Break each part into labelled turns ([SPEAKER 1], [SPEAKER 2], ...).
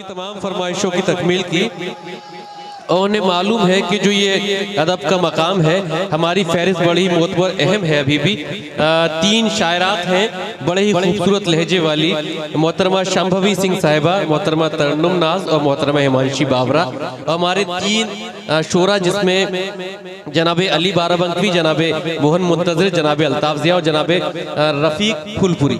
[SPEAKER 1] की तमाम फरमाइशों की तकमील की। और उन्हें मालूम है कि जो ये अदब का मकाम है हमारी फहरिस्त बड़ी मोतबर अहम है अभी भी। आ, तीन शायरात हैं बड़े ही खूबसूरत लहजे वाली। मोहतरमा शंभवी सिंह साहिबा मोहतरमा तरनुम नाज और मोहतरमा हिमांशी बाबरा और हमारे तीन शोरा जिसमें जनाब अली बाराबंकवी जनाब मोहन मुंतजर जनाब अलताफ जिया और जनाब रफीक फुलपुरी।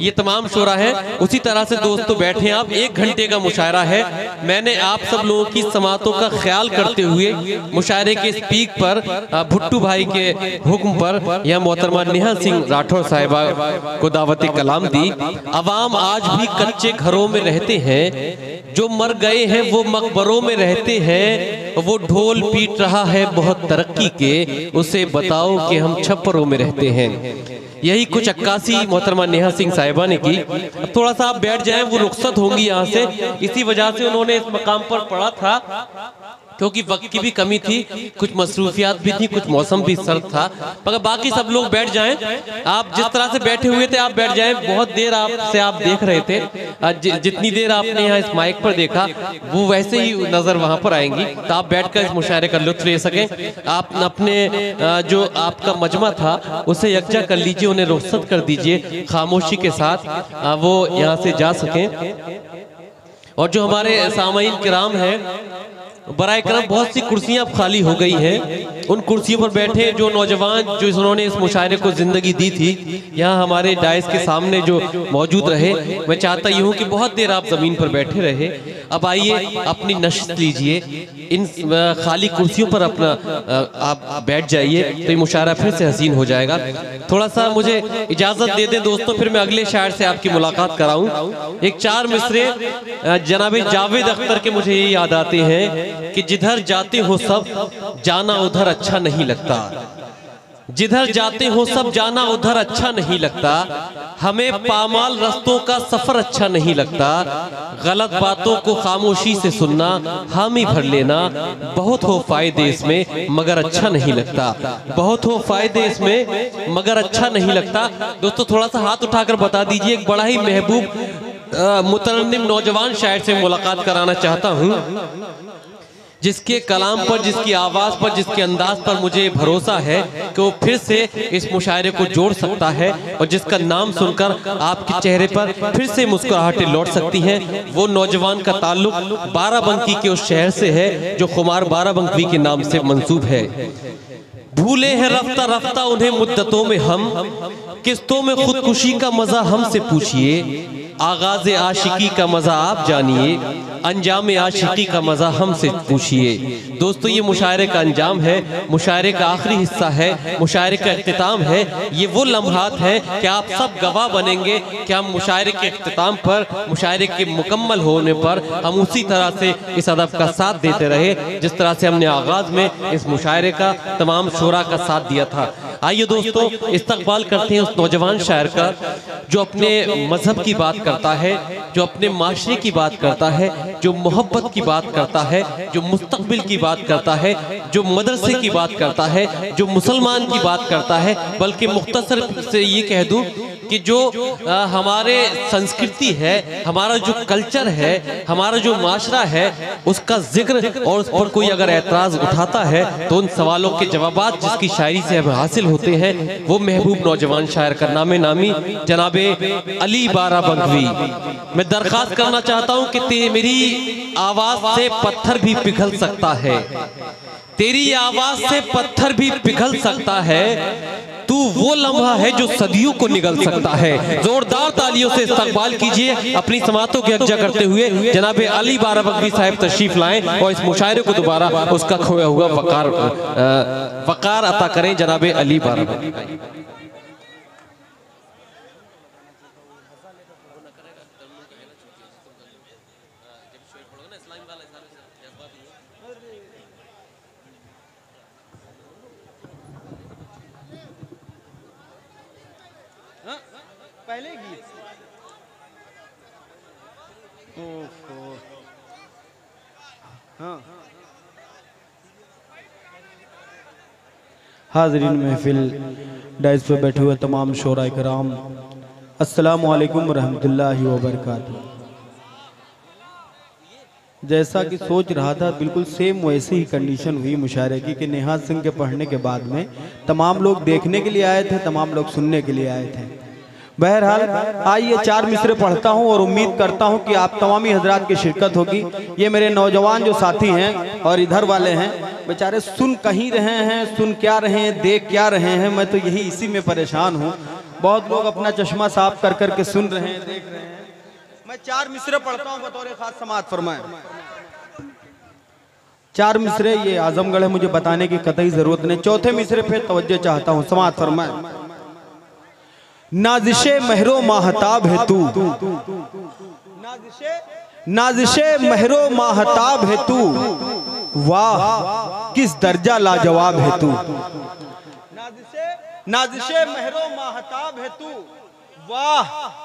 [SPEAKER 1] ये तमाम शोरा है। उसी तरह से दोस्तों बैठे आप। एक घंटे का मुशायरा है। मैंने आप सब लोगों की समातों का ख्याल करते हुए मुशायरे के स्पीक पर भुट्टू भाई के हुक्म पर यह मोहतरमा नेहा सिंह राठौर साहिबा को दावत कलाम दी, अवाम आज भी कच्चे घरों में रहते हैं, जो मर गए हैं वो मकबरों में रहते हैं, वो ढोल पीट रहा है बहुत तरक्की के, उसे बताओ कि हम छप्परों में रहते हैं। यही कुछ अक्कासी मोहतरमा नेहा सिंह साहिबा ने की। थोड़ा सा आप बैठ जाएँ, वो रुख्सत होंगी यहाँ से। इसी वजह से उन्होंने इस मकाम पर पढ़ा था। क्योंकि वक्त की भी कमी थी, कुछ मसरूफियात भी थी, कुछ मौसम भी सर्द था। मगर बाकी सब लोग बैठ जाएँ। आप जिस तरह से बैठे हुए थे, आप बैठ जाएँ। बहुत देर आपसे आप देख रहे थे। जितनी देर आपने यहाँ इस माइक पर देखा, वो वैसे ही नज़र वहाँ पर आएँगी। तो आप बैठ कर इस मुशायरे का लुत्फ ले सकें। आप अपने जो आपका मजमा था, उसे यकजा कर लीजिए, उन्हें रुख्सत कर दीजिए खामोशी के साथ। वो यहाँ से जा सकें। और जो हमारे सामयीन कराम हैं बर करम बहुत सी कुर्सियाँ अब खाली हो गई हैं। उन कुर्सियों पर बैठे जो नौजवान, जो इन्होंने इस मुशायरे को ज़िंदगी दी थी, यहाँ हमारे डाइस के सामने जो मौजूद रहे, मैं चाहता ही हूँ कि बहुत देर आप ज़मीन पर बैठे रहे। अब आइए, अपनी नशत लीजिए। इन खाली कुर्सियों पर अपना आप बैठ जाइए तो ये मुशायरा फिर से हसीन हो जाएगा। थोड़ा सा मुझे इजाज़त दे दें दोस्तों, फिर मैं अगले शायर से आपकी मुलाकात कराऊँ। एक चार मिसरे जनाब जावेद अख्तर के मुझे ये याद आते हैं। कि जिधर जाते हो सब जाना उधर अच्छा नहीं लगता। जिधर जाते हो सब जाना उधर अच्छा नहीं लगता। हमें पामाल रस्तों का सफ़र अच्छा नहीं लगता। गलत बातों को खामोशी से सुनना, हम ही भर लेना। बहुत हो फ़ायदे इसमें, मगर अच्छा नहीं लगता। बहुत हो फ़ायदे इसमें, मगर अच्छा नहीं लगता। दोस्तों थोड़ा सा हाथ उठाकर बता दीजिए, एक बड़ा ही महबूब मुतरनिम नौजवान शायर से मुलाकात कराना चाहता हूँ। जिसके कलाम पर, जिसकी आवाज़ पर, जिसके अंदाज पर मुझे भरोसा है कि वो फिर से इस मुशायरे को जोड़ सकता है और जिसका नाम सुनकर आपके चेहरे पर फिर से मुस्कुराहटें लौट सकती हैं। वो नौजवान का ताल्लुक बाराबंकी के उस शहर से है जो कुमार बाराबंकी के नाम से मंसूब है। भूले हैं रफ्ता रफ्ता उन्हें मुद्दतों में हम, किस्तों में खुदकुशी का मज़ा हमसे पूछिए। आगाज़ आशिकी का मज़ा आप जानिए, अंजाम आशिकी का मज़ा हमसे पूछिए। दोस्तों, ये मुशायरे का अंजाम है, मुशायरे का आखिरी हिस्सा है, मुशायरे का अख्ताम है। ये वो लम्हात है कि आप सब गवाह बनेंगे? कि हम मुशायरे के अख्ताम पर, मुशायरे के मुकम्मल होने पर हम उसी तरह से इस अदब का साथ देते रहे, जिस तरह से हमने आगाज़ में इस मुशायरे का, तमाम शोरा का साथ दिया था। आइए दोस्तों इस्तकबाल करते हैं उस नौजवान शायर का जो अपने मज़हब की बात करता है जो अपने माशरे की बात करता है जो मोहब्बत की बात करता है जो मुस्तबिल की बात करता है जो मदरसे की बात करता है जो मुसलमान की बात करता है बल्कि मुख्तसर से ये कह दूँ कि जो हमारे संस्कृति है, हमारा जो कल्चर है, हमारा जो माशरा है, उसका ज़िक्र और उस पर कोई अगर एतराज़ उठाता है तो उन सवालों के जवाब जिसकी शायरी से हमें हासिल होते हैं, वो महबूब नौजवान शायर का नामे नामी, जनाबे अली बारा बंगवी मैं दरखास्त करना चाहता हूँ कि मेरी आवाज़ से पत्थर भी पिघल सकता है। तेरी आवाज़ से पत्थर भी पिघल सकता है तू वो लम्हा है जो सदियों को निगल सकता है। जोरदार तालियों से इस्तेमाल कीजिए, अपनी समातों की अज्जा करते हुए जनाब अली बाराबकवी साहब तशरीफ़ लाएँ और इस मुशायरे को दोबारा उसका खोया हुआ वकार वकार अता करें जनाब अली बारा
[SPEAKER 2] हाँ। हाजरीन महफिल डाइस पर बैठे हुए तमाम शोरा कराम, अस्सलाम वालेकुम रहमतुल्लाहि व बरकातहू जैसा कि सोच रहा था, बिल्कुल सेम वैसी ही कंडीशन हुई मुशायरे की कि नेहा सिंह के पढ़ने के बाद में तमाम लोग देखने के लिए आए थे, तमाम लोग सुनने के लिए आए थे। बहरहाल, आइए चार मिसरे पढ़ता हूँ और उम्मीद करता हूँ कि आप तमामी हजरात की शिरकत होगी। ये मेरे नौजवान जो साथी हैं और इधर वाले हैं, बेचारे सुन कहीं रहे हैं, सुन क्या रहे हैं, देख क्या रहे हैं, मैं तो यही इसी में परेशान हूँ। बहुत लोग अपना चश्मा साफ़ कर करके सुन रहे हैं, देख रहे हैं। मैं चार मिसरे पढ़ता हूँ, बतौर खास समाज फरमाए। चार मिसरे, ये आजमगढ़ है, मुझे बताने की कतई ज़रूरत नहीं। चौथे मिसरे पे तवज्जो चाहता हूँ, समाज फरमाए। नाजिशे महरो महताब है तू। नाजिशे महरो महताब है तू। वाह, किस दर्जा लाजवाब है तू। नाजिशे महरो महताब है तू। वाह,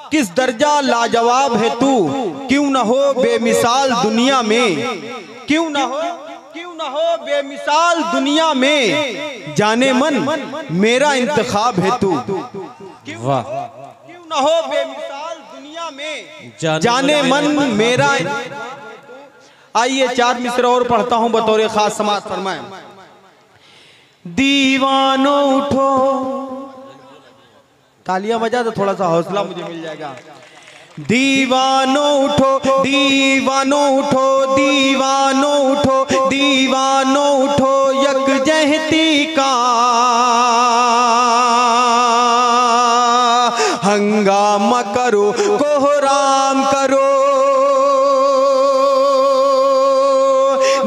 [SPEAKER 2] किस दर्जा लाजवाब है तू। क्यों न हो बेमिसाल दुनिया में। क्यों न हो क्यों न हो बेमिसाल दुनिया में। जाने मन, मेरा इंतखाब है तू। वाह। क्यों न हो बेमिसाल दुनिया में?
[SPEAKER 1] जाने मन मेरा
[SPEAKER 2] आइए चार मिसर और पढ़ता हूँ बतौर खास समाज फरमाए। दीवानो उठो। तालियाँ बजा तो थोड़ा सा हौसला मुझे मिल जाएगा। दीवानो उठो दीवानो उठो दीवानो उठो दीवानो उठो यक जहती का। हंगामा करो को राम करो।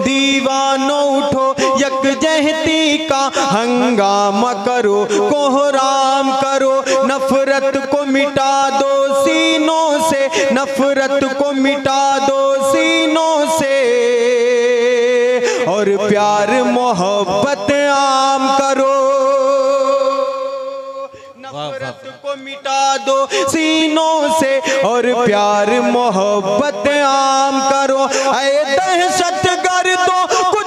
[SPEAKER 2] दीवानो उठो यक जहती का हंगामा करो कोहराम करो। नफरत को मिटा दो सीनों से, नफरत को मिटा दो सीनों से। और प्यार मोहब्बत आम करो मिटा दो। सीनों से और प्यार मोहब्बत आम करो। ऐ दहशत कर दो कुछ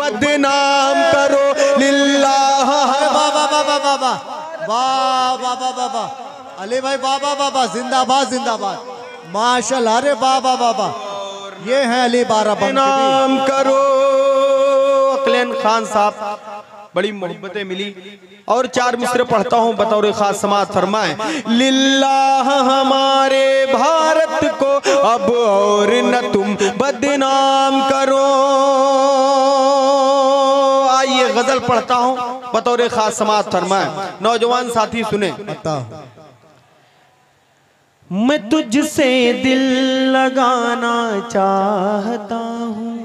[SPEAKER 2] बदनाम करो
[SPEAKER 3] अले भाई बाबा बाबा जिंदाबाद जिंदाबाद माशाल्लाह अरे बाबा बाबा ये है अली बारा बदनाम
[SPEAKER 2] करो अकलैन खान साहब बड़ी मोहब्बतें मिली और चार मिसरे पढ़ता हूँ बतौर खास समाज फरमाए लिल्ला हमारे भारत को अब और न तुम बदनाम करो गज़ल पढ़ता हूँ बतौर खास समाज फरमाए। नौजवान साथी सुने। मैं तुझसे दिल लगाना चाहता हूँ।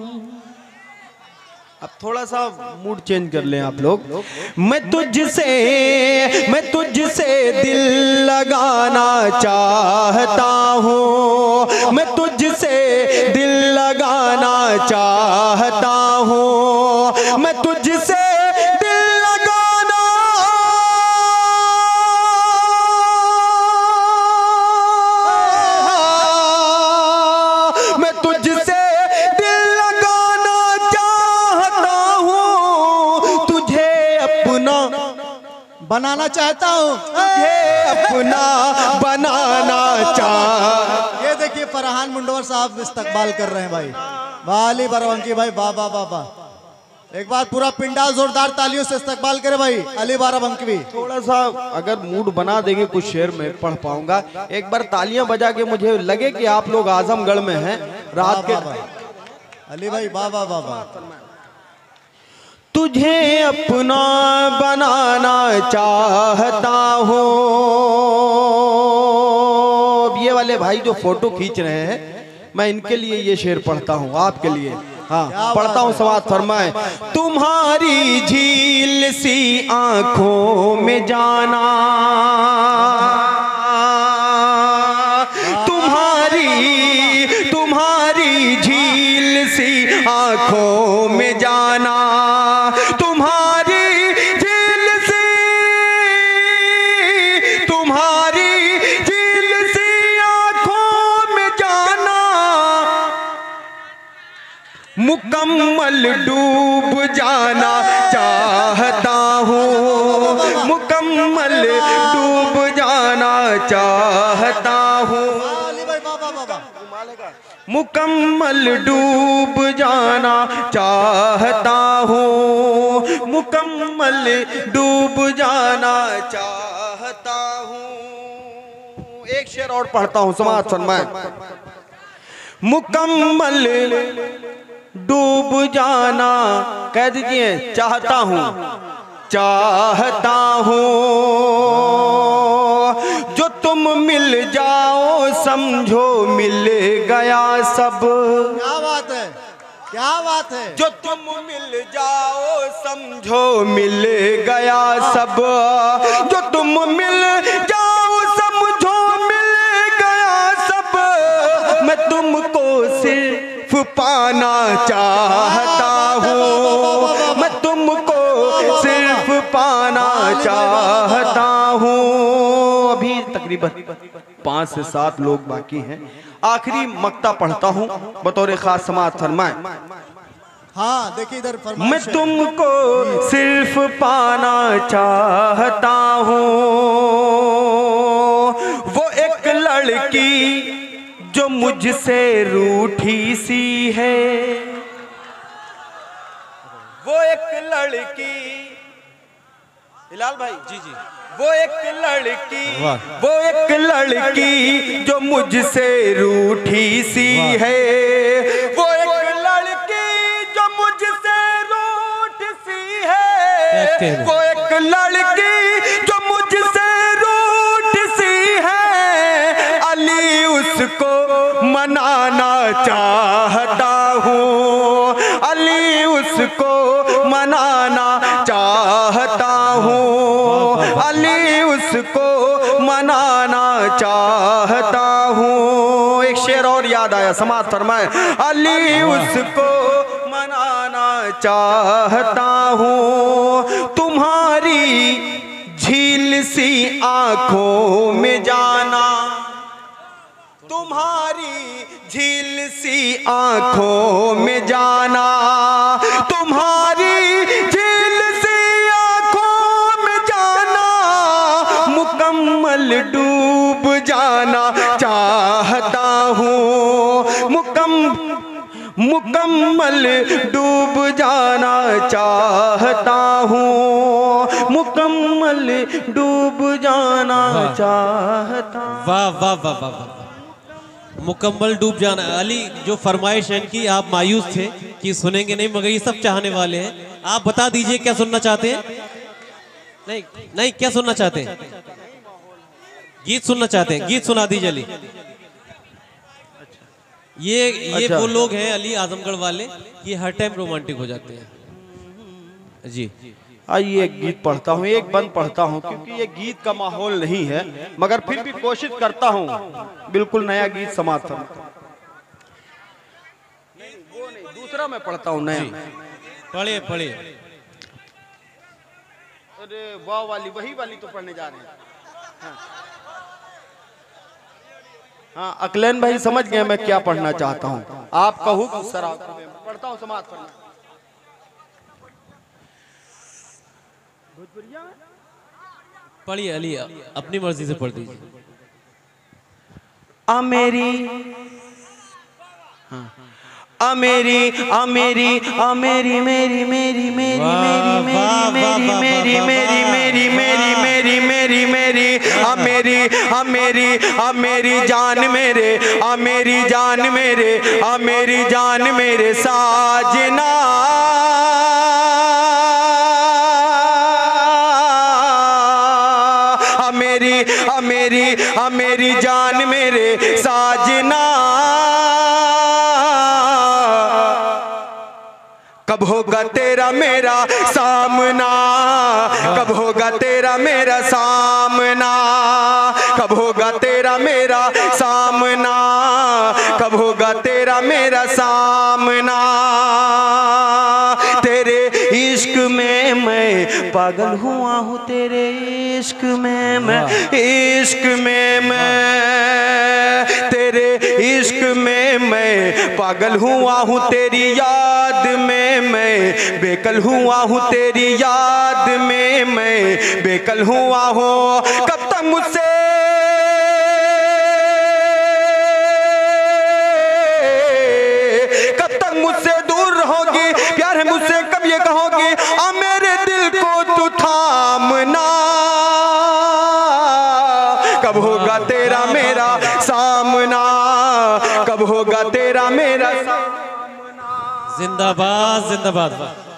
[SPEAKER 2] अब थोड़ा सा मूड चेंज कर लें आप लोग। मैं तुझसे मैं तुझसे दिल लगाना चाहता हूँ। मैं तुझसे दिल लगाना चाहता
[SPEAKER 3] बनाना चाहता हूँ।
[SPEAKER 2] अपना बनाना चाह
[SPEAKER 3] ये देखिए फरहान मुंडोर साहब इस्तकबाल कर रहे हैं भाई। वाह अली बाराबंकी भाई वाह वाह वाह वाह। एक बार पूरा पिंडाल जोरदार तालियों से इस्तकबाल करे भाई अली बाराबंकी भी
[SPEAKER 2] थोड़ा सा अगर मूड बना देंगे कुछ शेर में पढ़ पाऊँगा। एक बार तालियाँ बजा के मुझे लगे कि आप लोग आजमगढ़ में हैं। रात के।
[SPEAKER 3] अली भाई वाह वाह वाह वाह।
[SPEAKER 2] तुझे अपना बनाना चाहता हूँ। अब ये वाले भाई जो फ़ोटो खींच रहे हैं मैं इनके लिए ये शेर पढ़ता हूँ आपके लिए। हाँ पढ़ता हूँ समाज फरमाए। तुम्हारी झील सी आँखों में जाना। मुकम्मल डूब जाना चाहता हूँ। मुकम्मल डूब जाना चाहता हूँ। मुकम्मल डूब जाना चाहता हूँ। एक शेर और पढ़ता हूँ समाज सन्मान मुकम्मल डूब जाना कह दीजिए चाहता हूँ। चाहता हूँ। समझो मिल गया सब।
[SPEAKER 3] क्या बात है? क्या बात है?
[SPEAKER 2] जो तुम मिल जाओ समझो मिल गया सब। जो तुम मिल जाओ समझो मिल गया सब। मैं तुमको सिर्फ़ पाना चाहता हूँ। मैं तुमको सिर्फ़ पाना चाहता हूँ। अभी तकरीबन पाँच से सात लोग बाकी हैं। आखिरी मक्ता पढ़ता हूँ बतौर खास समाज फरमाए।
[SPEAKER 3] हाँ देखिए इधर मैं
[SPEAKER 2] तुमको सिर्फ़ पाना चाहता हूँ। वो एक लड़की जो मुझसे रूठी सी है। वो एक लड़की हिलाल भाई?
[SPEAKER 1] जी जी।
[SPEAKER 2] वो एक लड़की वो एक लड़की जो मुझसे रूठी सी है। वो एक लड़की जो मुझसे रूठी सी है। वो एक लड़की मनाना चाहता हूँ। एक शेर और याद आया समाज फरमाए। अली उसको मनाना चाहता हूँ। तुम्हारी झील सी आँखों में जाना। तुम्हारी झील सी आँखों में जाना। मुकम्मल डूब जाना चाहता हूँ। मुकम मुकम्मल डूब जाना चाहता हूँ। मुकम्मल डूब जाना चाहता
[SPEAKER 1] वाह वाह वाह वाह वाह। मुकम्मल डूब जाना। अली जो फरमाइश है इनकी आप मायूस थे कि सुनेंगे नहीं मगर ये सब चाहने वाले हैं। आप बता दीजिए क्या सुनना चाहते हैं? नहीं नहीं क्या सुनना चाहते हैं? गीत सुनना चाहते हैं। गीत सुना दीजिए अली। ये ये अच्छा। वो लोग हैं अली आजमगढ़ वाले कि हर टाइम रोमांटिक हो जाते हैं। जी।
[SPEAKER 2] आइए एक गीत पढ़ता हूँ एक बंद पढ़ता हूँ क्योंकि ये गीत का माहौल नहीं है मगर फिर भी कोशिश करता हूँ। बिल्कुल नया गीत समाप्त हो वो नहीं, दूसरा मैं पढ़ता हूँ नया।
[SPEAKER 1] पढ़े पढ़े
[SPEAKER 2] अरे वाह वाली वही वाली तो पढ़ने जा रहे हैं। हाँ। हाँ अकलेन भाई समझ गए मैं क्या पढ़ना चाहता हूँ। आप सर पढ़ता हूँ समाप्त करना।
[SPEAKER 1] पढ़िए अली अपनी मर्ज़ी से पढ़ दीजिए।
[SPEAKER 2] अमेरी मेरी आ मेरी आ मेरी आ मेरी मेरी मेरी मेरी मेरी मेरी आ मेरी आ मेरी आ मेरी जान मेरे आ मेरी जान मेरे आ मेरी जान मेरे साजना। मेरी मेरी आ मेरी जान मेरे साजना। कब होगा तेरा मेरा सामना, कब होगा तेरा मेरा सामना। कब होगा तेरा मेरा सामना? कब होगा तेरा मेरा सामना? तेरे इश्क में मैं पागल हुआ हूँ तेरे इश्क में मैं इश्क में मैं तेरे इश्क में मैं पागल हुआ हूँ तेरी याद में मैं बेकल हुआ हूँ तेरी याद में मैं बेकल हुआ हूँ। कब तक मुझसे सामना कब होगा तेरा मेरा सामना? कब होगा तेरा मेरा
[SPEAKER 1] जिंदाबाद जिंदाबाद।